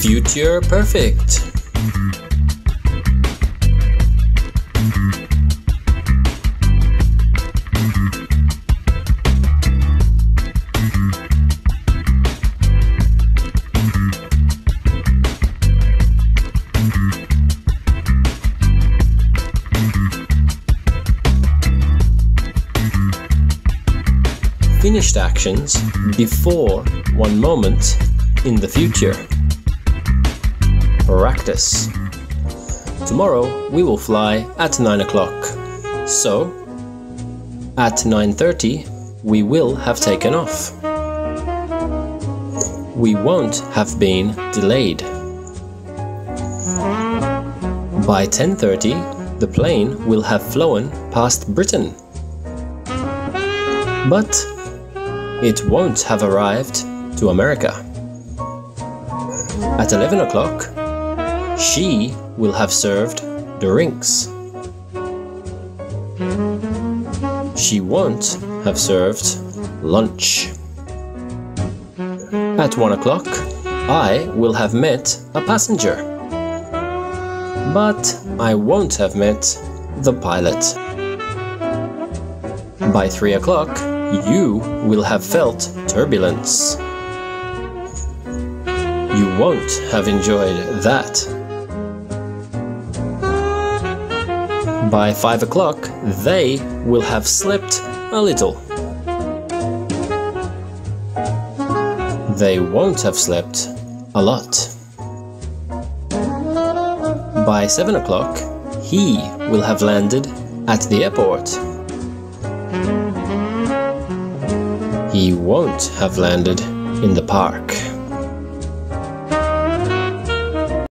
Future perfect. Finished actions before one moment in the future. Practice. Tomorrow we will fly at 9 o'clock. So, at 9.30 we will have taken off. We won't have been delayed. By 10.30 the plane will have flown past Britain. But it won't have arrived to America. At 11 o'clock, she will have served drinks. She won't have served lunch. At 1 o'clock, I will have met a passenger. But I won't have met the pilot. By 3 o'clock, you will have felt turbulence. You won't have enjoyed that. By 5 o'clock, they will have slept a little. They won't have slept a lot. By 7 o'clock, he will have landed at the airport. He won't have landed in the park.